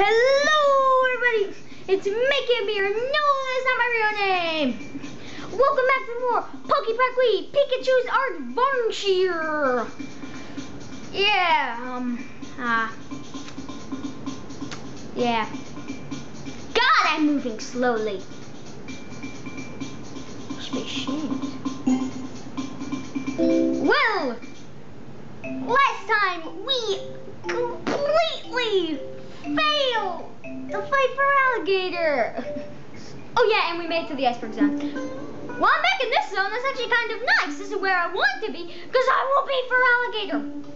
Hello, everybody. It's Mickey here. No, that's not my real name. Welcome back for more Pokepark Wii Pikachu's Adventure. Yeah, um, ah, uh, yeah. God, I'm moving slowly. Space Well, last time we completely failed to fight for alligator. Oh yeah, and we made it to the iceberg zone. Well, I'm back in this zone. That's actually kind of nice. This is where I want to be, because I will be for alligator.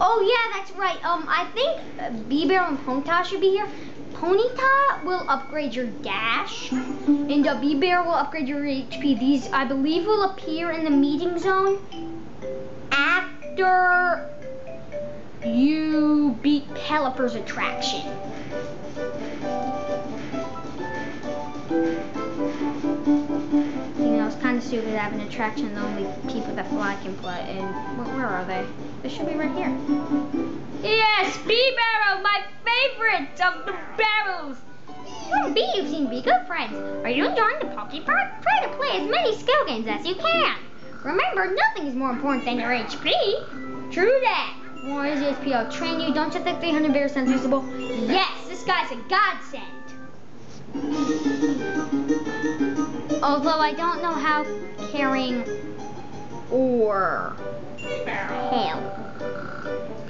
Oh yeah, that's right. Um, I think uh, Bibarel and Ponyta should be here. Ponyta will upgrade your dash, and uh, Bibarel will upgrade your HP. These, I believe, will appear in the meeting zone after you beat Pelipper's attraction. You know, it's kind of stupid to have an attraction that only people that fly can play. And where, are they? They should be right here. Yes, Bibarel, my favorite of the barrels. Oh, B, you've seen Be Good Friends. Are you enjoying the Poke Park? Try to play as many skill games as you can. Remember, nothing is more important than your HP. True that. More is HP. I'll train you. Don't you think 300 bear sounds usable? Yes, this guy's a godsend. Although I don't know how carrying or help.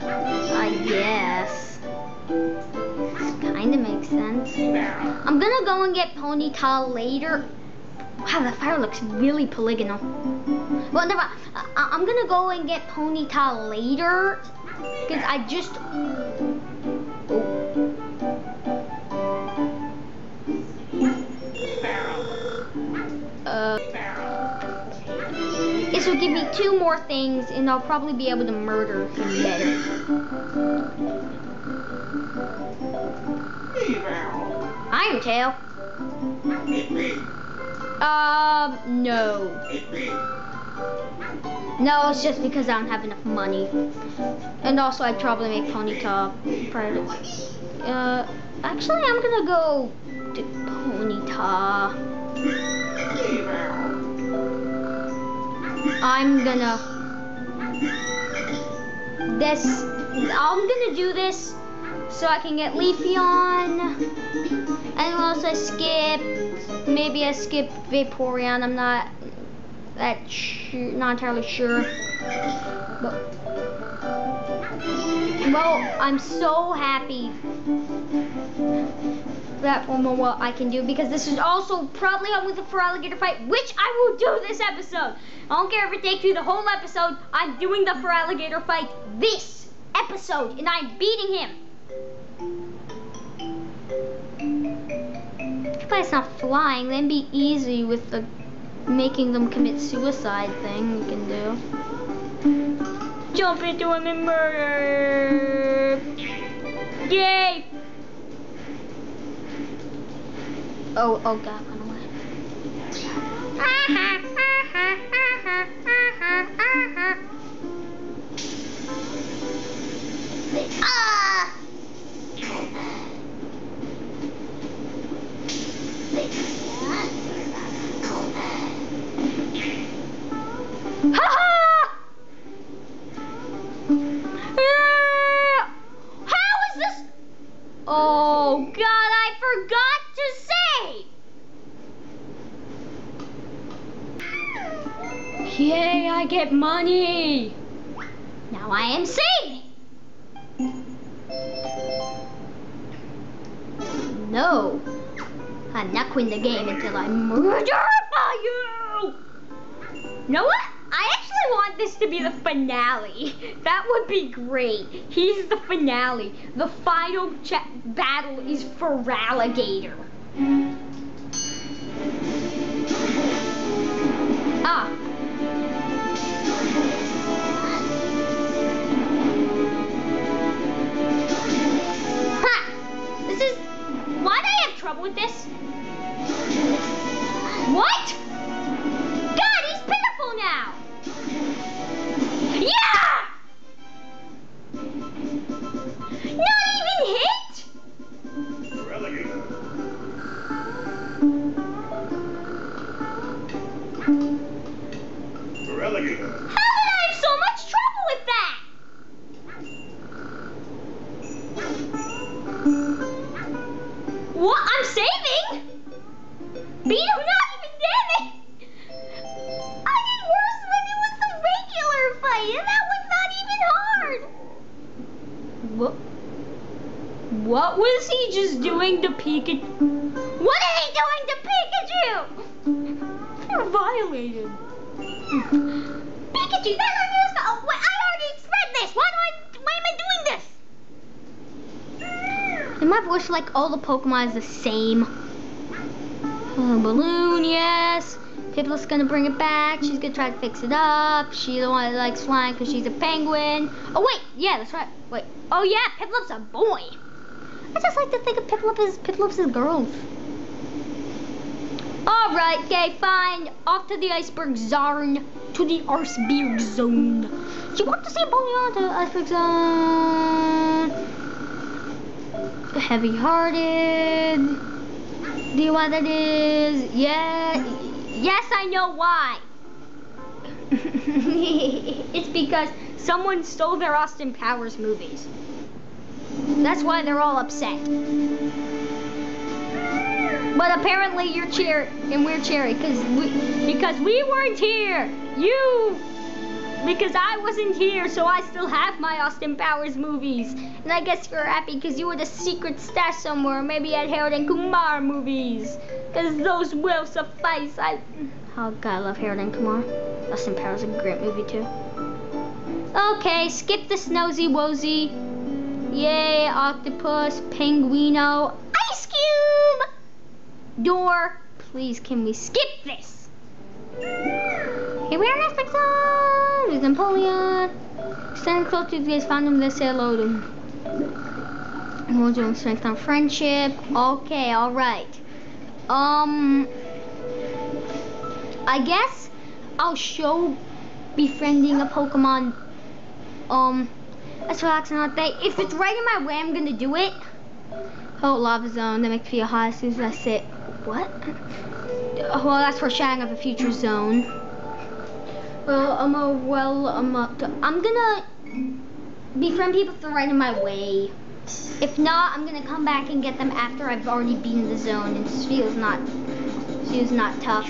I guess. This kind of makes sense. I'm gonna go and get Ponyta later. Wow, the fire looks really polygonal. Well, never. I am gonna go and get Ponyta later because I just. Uh, this will give me two more things, and I'll probably be able to murder him better. Iron Tail. Um, no. No, it's just because I don't have enough money. And also, I'd probably make Ponyta to... Uh, actually, I'm gonna go to Ponyta. I'm gonna... This... I'm gonna do this so I can get Leafeon. And also skip... Maybe I skip Vaporeon. I'm not that not entirely sure. But, well, I'm so happy that for what I can do because this is also probably on with the Feraligatr fight, which I will do this episode. I don't care if it takes you the whole episode. I'm doing the Feraligatr fight this episode, and I'm beating him. If it's not flying, then be easy with the making them commit suicide thing you can do. Jump into him and murder! Yay! Oh, oh god, run away. Get money. Now I am saving. No, I'm not quitting the game until I murder you. You know what? I actually want this to be the finale. That would be great. He's the finale. The final battle is Feraligatr. Ah. Trouble with this? What? beat him, not even damage. I did worse when it was the regular fight, and that was not even hard. What? What was he just doing to Pikachu? What is he doing to Pikachu? You're violated. Pikachu, that was oh, wait, I already read this. Why do I? Why am I doing this? And my voice like all the Pokemon is the same? Balloon, yes. Piplup's gonna bring it back. She's gonna try to fix it up. She's the one that likes flying because she's a penguin. Oh wait, yeah, that's right. Wait. Oh yeah, Piplup's a boy. I just like to think of Piplup as Piplup's as girls. Alright, okay, fine. Off to the iceberg zone. To the iceberg zone. Do you want to see a Pokemon to the iceberg zone? Heavy hearted. Do you know that is? Yeah. Yes, I know why. it's because someone stole their Austin Powers movies. That's why they're all upset. But apparently you're cheer and we're cheering because we because we weren't here. You because I wasn't here, so I still have my Austin Powers movies. And I guess you're happy because you were the secret stash somewhere, maybe at Harold and Kumar movies. Because those will suffice. I Oh god, I love Harold and Kumar. Austin Powers is a great movie too. Okay, skip the Snowy Wozy. Yay, octopus, penguino, ice cube! Door, please can we skip this? Here we are next episode with Napoleon. Stand close to these found him, let's say hello to him. We're doing strength on friendship. Okay, alright. Um I guess I'll show befriending a Pokemon um that's relaxing not day. If it's right in my way, I'm gonna do it. Oh, lava zone. That makes me hot as soon as I sit. What? Well, that's foreshadowing of a future zone. Well, I'm a well, um, uh, I'm a, I'm gonna befriend people if they're right in my way. If not, I'm gonna come back and get them after I've already beaten the zone and feels not feels not tough.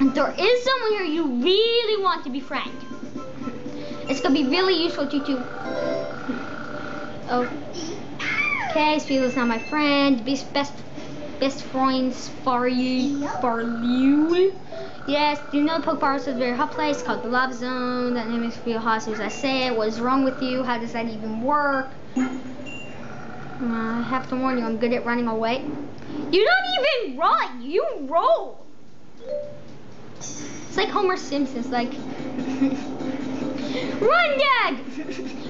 If there is someone here you really want to befriend, it's gonna be really useful to you. Oh. Okay, Spiegel's not my friend. Best best best friends for you for you. Yes, you know Pokeball is a very hot place called the Love Zone. That name is real hot as I say it. What is wrong with you? How does that even work? Uh, I have to warn you, I'm good at running away. You don't even run, you roll. It's like Homer Simpson's like Run, Dad!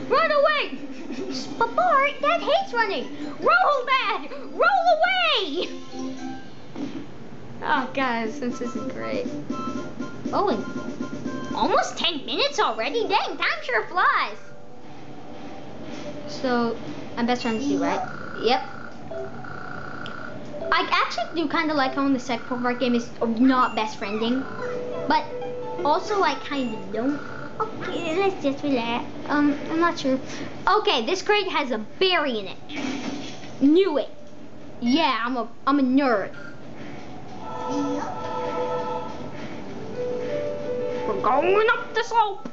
Run away! But Bart, Dad hates running. Roll, Dad! Roll away! Oh, guys, this isn't great. Oh, and almost 10 minutes already? Dang, time sure flies. So, I'm best friends with you, right? Yep. I actually do kind of like how in the second Pokemon game is not best friending. But also I kind of don't. Okay, let's just relax. Um, I'm not sure. Okay, this crate has a berry in it. Knew it. Yeah, I'm a I'm a nerd. We're going up the slope.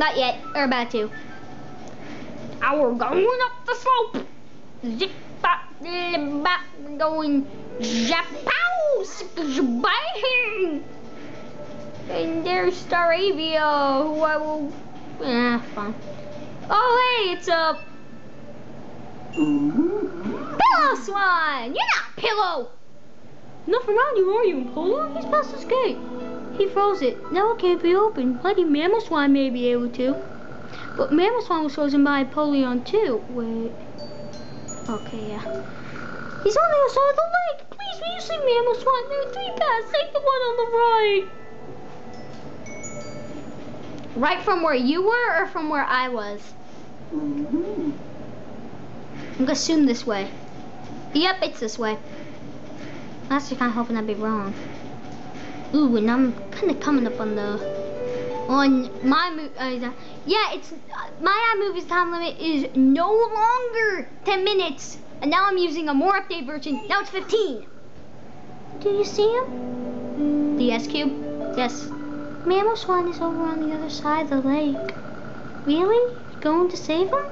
Not yet. We're about to. Now we're going up the slope. Zip bop, bop, going zap pow, bang. And there's Staravia, who I will, eh, fine. Oh, hey, it's a Piloswine. You're not Pillow. Not around you, are you, Polo? He's past his gate. He froze it. Now it can't be opened. Bloody swan may be able to. But Mamoswine was frozen by Polion too. Wait. Okay, yeah. He's on the other side of the lake. Please, you see Swan. There are three paths. Take the one on the right. Right from where you were or from where I was? Mm -hmm. I'm gonna assume this way. Yep, it's this way. I'm actually kind of hoping I'd be wrong. Ooh, and I'm kind of coming up on the on my uh, yeah, it's uh, my iMovie's time limit is no longer 10 minutes, and now I'm using a more updated version. Now it's 15. Do you see him? The S cube? Yes. Mamoswine is over on the other side of the lake. Really? you Going to save him?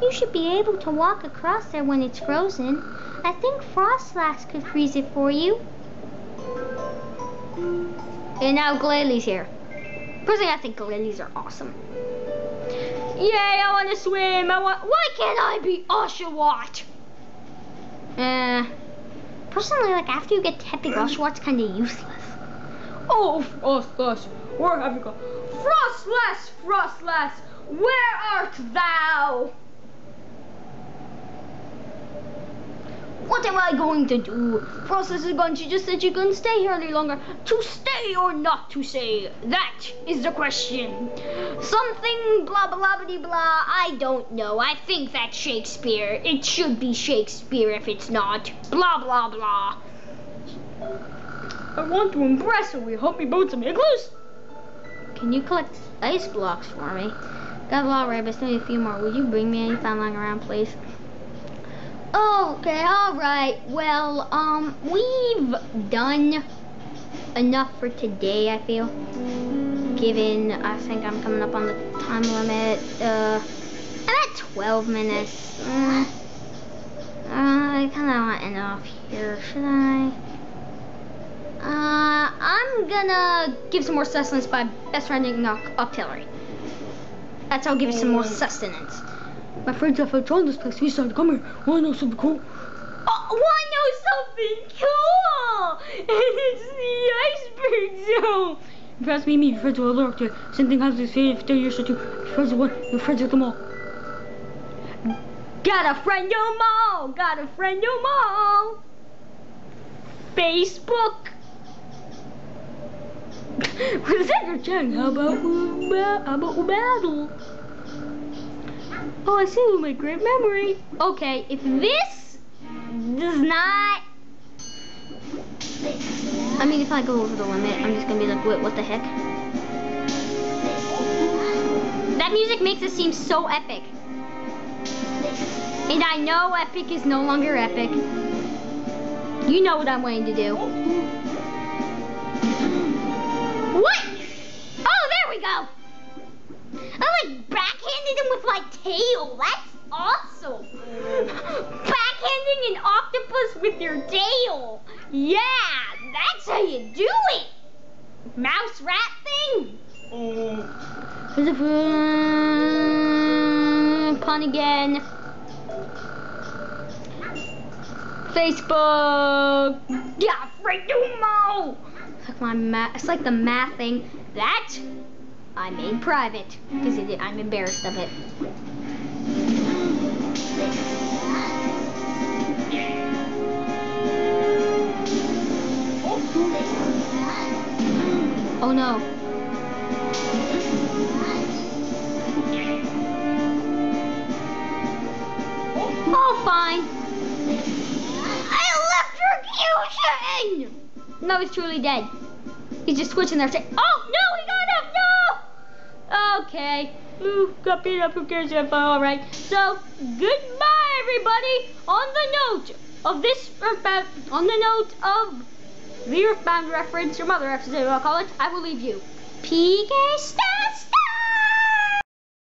You should be able to walk across there when it's frozen. I think Froslass could freeze it for you. And now Glalie here. Personally, I think Glalies are awesome. Yay, I want to swim. I want. Why can't I be Oshawott? Uh, personally, like after you get to Epic, Oshawott's kind of useless. Oh, Froslass, where have you gone? Froslass, Froslass, where art thou? What am I going to do? Froslass is gone. She just said she couldn't stay here any longer. To stay or not to stay? That is the question. Something blah blah blah blah. I don't know. I think that's Shakespeare. It should be Shakespeare if it's not. Blah blah blah. I want to impress her. We help me build some igloos. Can you collect ice blocks for me? Got a lot of rabbits. Need a few more. Will you bring me any lying around, please? Okay, alright. Well, um, we've done enough for today, I feel. Given, I think I'm coming up on the time limit. Uh, I'm at 12 minutes. Uh, uh I kind of want to end off here. Should I? Uh, I'm gonna give some more sustenance by best friending artillery. That's how I'll give you some more sustenance. My friends have found this place. We to here. Want to know something cool? Oh, want to know something cool? And it's the iceberg zone. If you ask me, me, your friends will alert you. Same thing happens if you stay years or two. Your friends with one, your friends with them all. Got a friend you all. Got a friend you all. Facebook. What is that your chat? How about we, how about we battle? Oh, I see my great memory. Okay, if this does not... I mean, if I go over the limit, I'm just gonna be like, what, what the heck? That music makes it seem so epic. And I know epic is no longer epic. You know what I'm waiting to do. Tail. That's awesome. Backhanding an octopus with your tail. Yeah, that's how you do it. Mouse rat thing. Oh. Con again. Facebook. Yeah, Frank Dumo. It's like my math. It's like the math thing. That I made private because I'm embarrassed of it. Oh no. Oh, fine. I electrocution! No, he's truly dead. He's just switching there Oh, no, he got up, no! Okay. Ooh, got beat up. Who cares if all right? So, goodbye, everybody. On the note of this er, Earthbound, on the note of the Earthbound reference, your mother reference, I'll call it, I will leave you. PK Star!